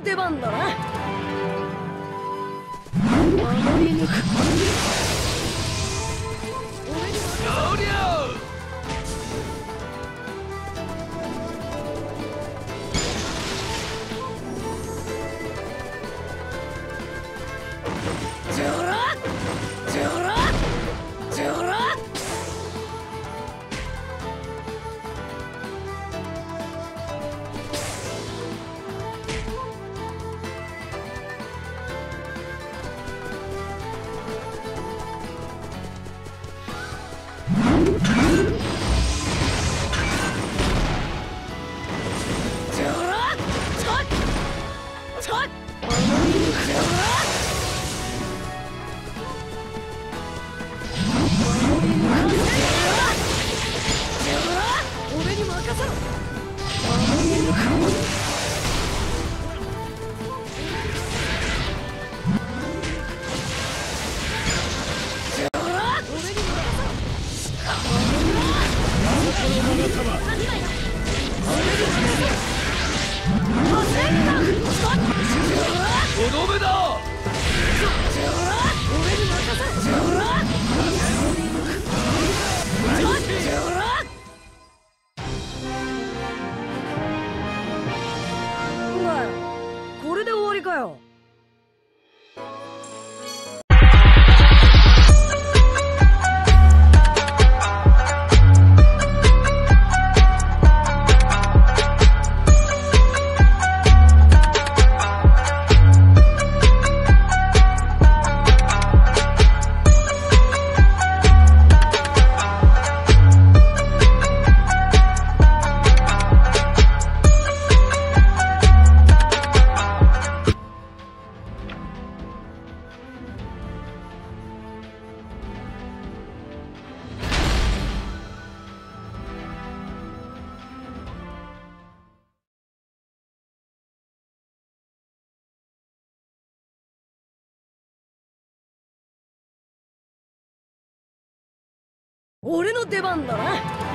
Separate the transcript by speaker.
Speaker 1: 出番だな。守り抜く 읽어요. 俺の出番だな。